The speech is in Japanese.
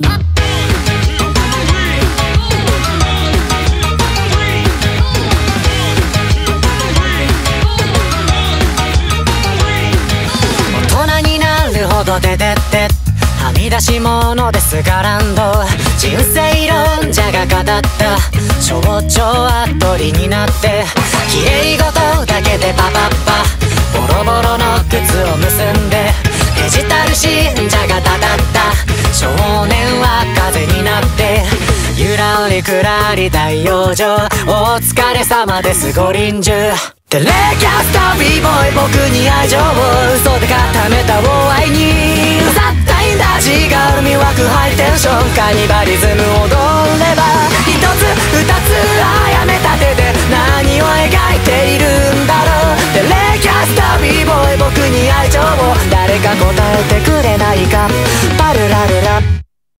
大人になるほど出てってはみ出し物ですがランド。人生論者が語った象徴は鳥になって。綺麗事だけでパパッパゆらりくらり大養生お疲れ様です。ご臨終テレキャスター b ボーイ僕に愛情を。嘘で固めたお愛に。うざったいんだ。違う魅惑ハイテンション。カニバリズム踊